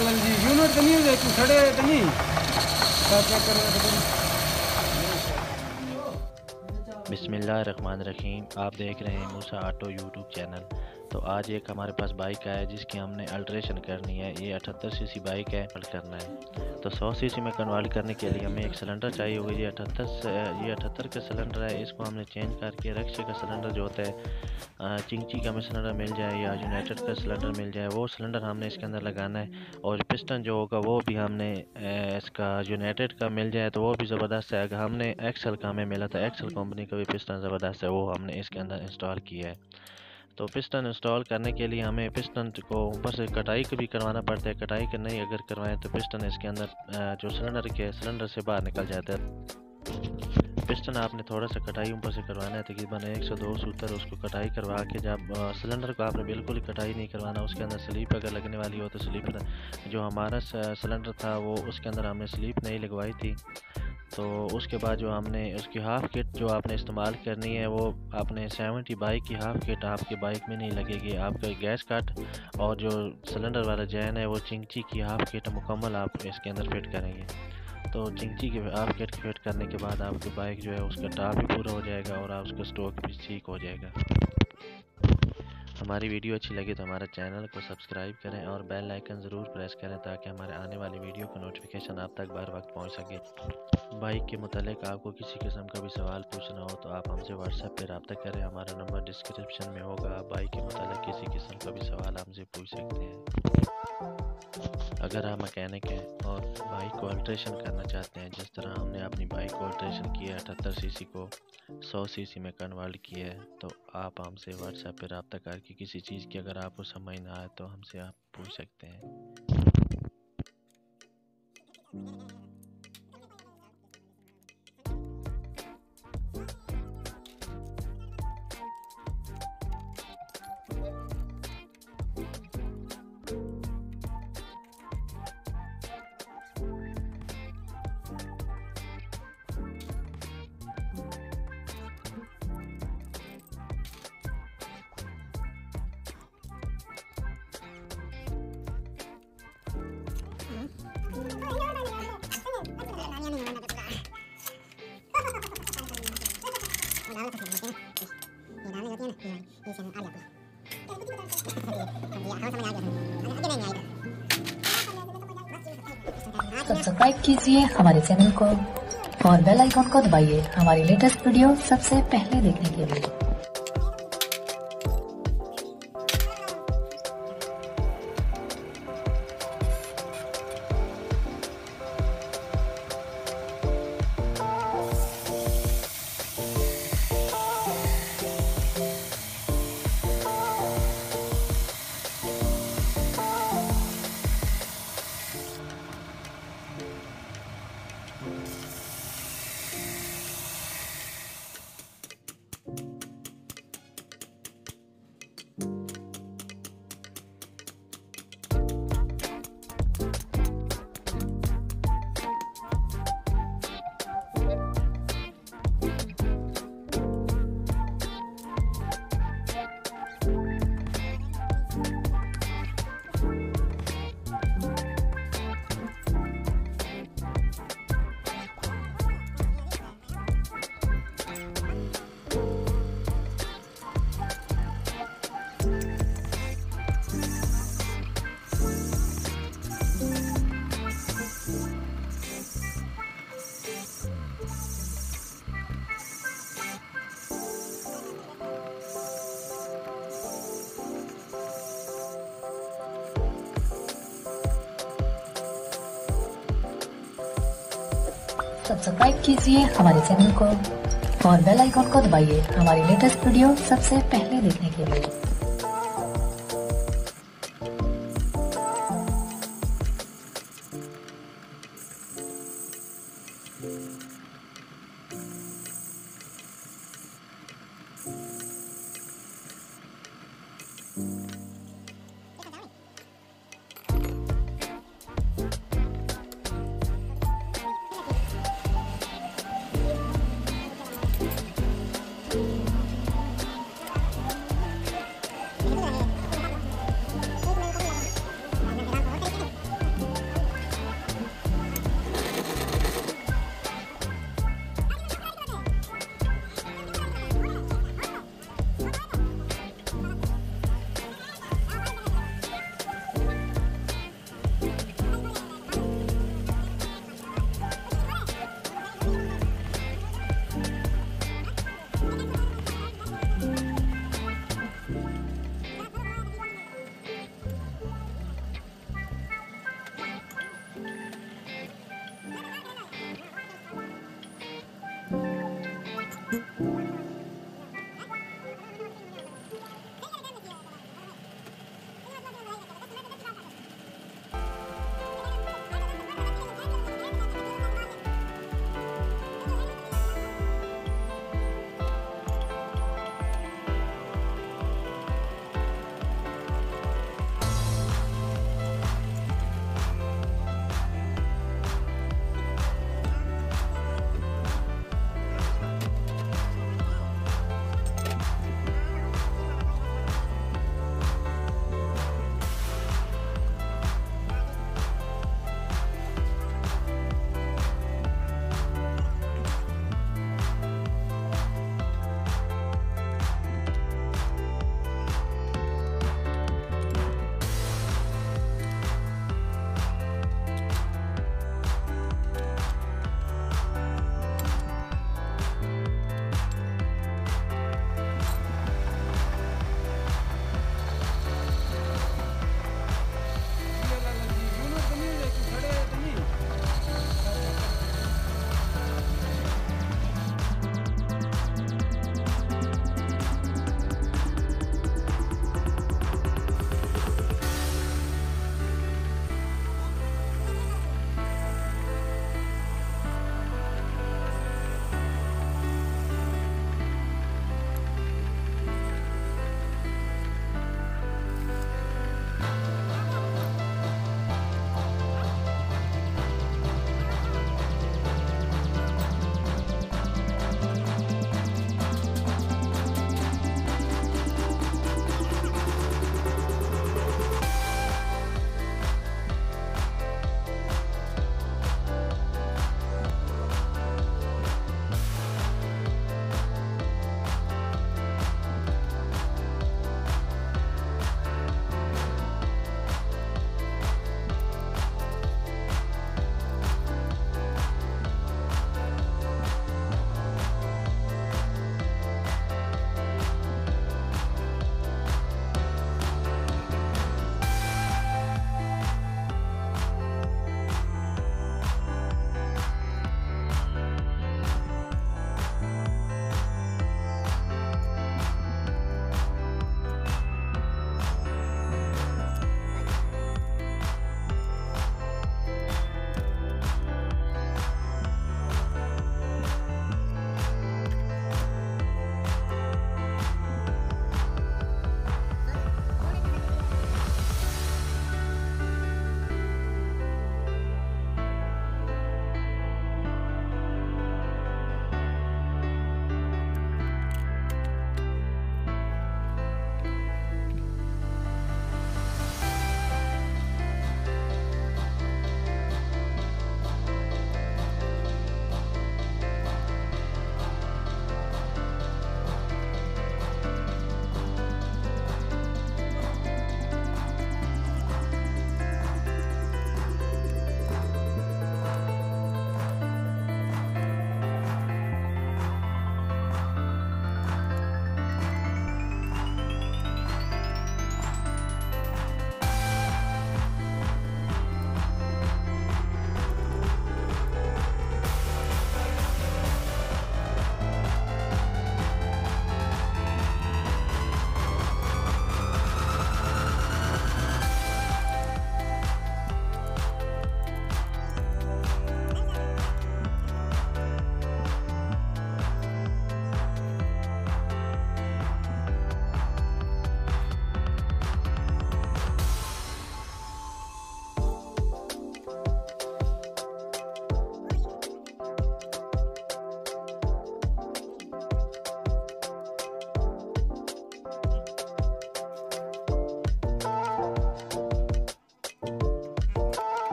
لگ جی یونٹ تو نہیں ہوئے تو سڑے تو نہیں سب چیک کر بسم اللہ الرحمن الرحیم آپ دیکھ رہے ہیں موسا آٹو یوٹیوب چینل تو آج ایک ہمارے پاس بائک آیا جس کی ہم نے الٹریشن کرنی ہے۔ یہ اٹھتر سی سی بائک ہے کرنا ہے۔ تو سو سی سی میں کنورٹ کرنے کے لیے ہمیں ایک سلنڈر چاہیے ہوگا یہ اٹھتر سے یہ اٹھتر کا سلنڈر ہے۔ اس کو ہم نے چینج کر کے رکشے کا سلنڈر جو ہوتا ہے چنگچی کا ہمیں سلنڈر مل جائے یا یونائٹڈ کا سلنڈر مل جائے، وہ سلنڈر ہم نے اس کے اندر لگانا ہے۔ اور پسٹن جو ہوگا، وہ بھی ہم نے اس کا یونائٹڈ کا مل جائے تو وہ بھی زبردست ہے۔ اگر ہم نے ایکسل کا ہمیں ملا تھا ایکسل کمپنی کا بھی پسٹن زبردست ہے۔ وہ ہم نے اس کے اندر انسٹال کیا ہے۔ تو پسٹن انسٹال کرنے کے لیے ہمیں پسٹن کو اوپر سے کٹائی بھی کروانا پڑتا ہے۔ کٹائی کا نہیں، اگر کروائیں تو پسٹن اس کے اندر جو سلنڈر کے سلنڈر سے باہر نکل جاتا ہے۔ پسٹن آپ نے تھوڑا سا کٹائی اوپر سے کروانا ہے، تقریباً ایک سو دو ستر اس کو کٹائی کروا کے جب سلنڈر کو آپ نے بالکل کٹائی نہیں کروانا، اس کے اندر سلیپ اگر لگنے والی ہو تو سلیپ، جو ہمارا سلنڈر تھا وہ اس کے اندر ہم نے سلیپ نہیں لگوائی تھی۔ تو اس کے بعد جو ہم نے اس کی ہاف کٹ جو آپ نے استعمال کرنی ہے، وہ آپ نے سیونٹی بائک کی ہاف کٹ، آپ کی بائک میں نہیں لگے گی، آپ کا گیس کٹ اور جو سلنڈر والا جین ہے، وہ چنگچی کی ہاف کٹ مکمل آپ اس کے اندر فٹ کریں گے۔ تو چنگچی کی ہاف کٹ فٹ کرنے کے بعد آپ کی بائک جو ہے، اس کا ٹاپ بھی پورا ہو جائے گا اور آپ اس کا اسٹوک بھی ٹھیک ہو جائے گا۔ ہماری ویڈیو اچھی لگے تو ہمارا چینل کو سبسکرائب کریں اور بیل آئکن ضرور پریس کریں تاکہ ہمارے آنے والی ویڈیو کا نوٹیفیکیشن آپ تک بار وقت پہنچ سکے۔ بائک کے متعلق آپ کو کسی قسم کا بھی سوال پوچھنا ہو تو آپ ہم سے واٹس ایپ پہ رابطہ کریں۔ ہمارا نمبر ڈسکرپشن میں ہوگا۔ بائک کے متعلق کسی قسم کا بھی سوال ہم سے پوچھ سکتے ہیں۔ اگر آپ مکینک ہیں اور بائک کو الٹریشن کرنا چاہتے ہیں، جس طرح ہم نے اپنی بائک کو الٹریشن کیا ہے، اٹھتر سی سی کو سو سی سی میں کنورٹ کیا ہے، تو آپ ہم سے واٹس ایپ پہ رابطہ کر کے کسی چیز کی اگر آپ کو سمجھ نہ آئے تو ہم سے آپ پوچھ سکتے ہیں۔ سبسکرائب کیجیے ہمارے چینل کو اور بیل آئیکن کو دبائیے ہماری لیٹسٹ ویڈیو سب سے پہلے دیکھنے کے لیے سبسکرائب کیجیے ہمارے چینل کو اور بیل آئیکن کو دبائیے ہماری لیٹسٹ ویڈیو سب سے پہلے دیکھنے کے لیے Mm-hmm.